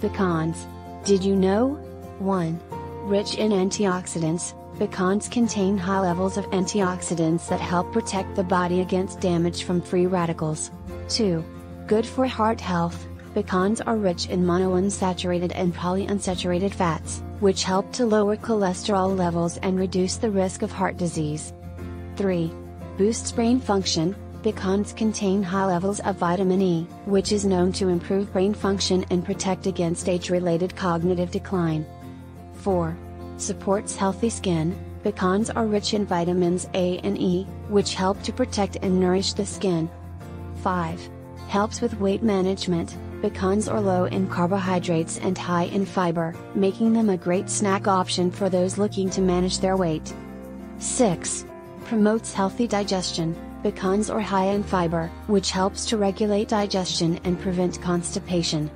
Pecans. Did you know? 1. Rich in antioxidants, pecans contain high levels of antioxidants that help protect the body against damage from free radicals. 2. Good for heart health, pecans are rich in monounsaturated and polyunsaturated fats, which help to lower cholesterol levels and reduce the risk of heart disease. 3. Boosts brain function, Pecans contain high levels of vitamin E, which is known to improve brain function and protect against age-related cognitive decline. 4. Supports healthy skin, pecans are rich in vitamins A and E, which help to protect and nourish the skin. 5. Helps with weight management, pecans are low in carbohydrates and high in fiber, making them a great snack option for those looking to manage their weight. 6. Promotes healthy digestion, Pecans are high in fiber, which helps to regulate digestion and prevent constipation.